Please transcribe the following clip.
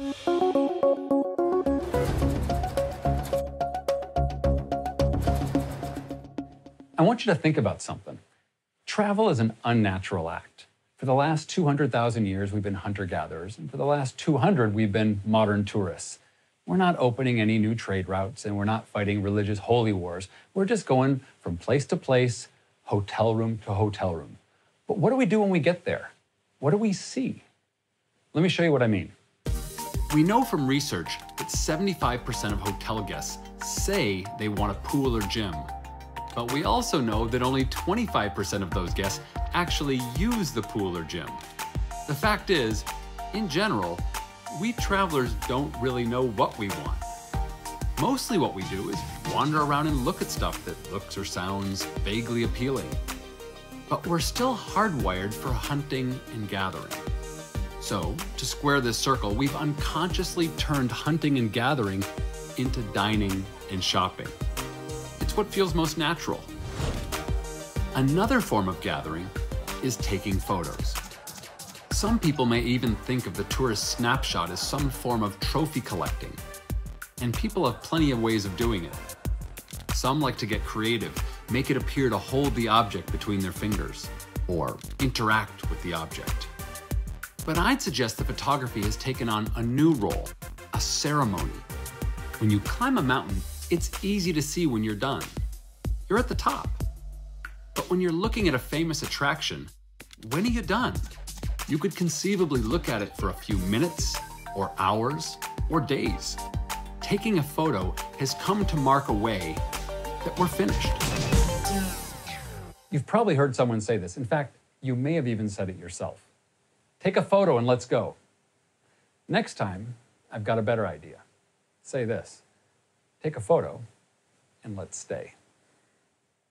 I want you to think about something. Travel is an unnatural act. For the last 200,000 years, we've been hunter gatherers, and for the last 200, we've been modern tourists. We're not opening any new trade routes, and we're not fighting religious holy wars. We're just going from place to place, hotel room to hotel room. But what do we do when we get there? What do we see? Let me show you what I mean. We know from research that 75% of hotel guests say they want a pool or gym. But we also know that only 25% of those guests actually use the pool or gym. The fact is, in general, we travelers don't really know what we want. Mostly what we do is wander around and look at stuff that looks or sounds vaguely appealing. But we're still hardwired for hunting and gathering. So, to square this circle, we've unconsciously turned hunting and gathering into dining and shopping It's what feels most natural. Another form of gathering is taking photos. Some people may even think of the tourist snapshot as some form of trophy collecting, and people have plenty of ways of doing it. Some like to get creative, make it appear to hold the object between their fingers, or interact with the object. But I'd suggest that photography has taken on a new role, a ceremony. When you climb a mountain, it's easy to see when you're done. You're at the top. But when you're looking at a famous attraction, when are you done? You could conceivably look at it for a few minutes, or hours, or days. Taking a photo has come to mark a way that we're finished. You've probably heard someone say this. In fact, you may have even said it yourself. Take a photo and let's go. Next time, I've got a better idea. Say this take a photo, and let's stay.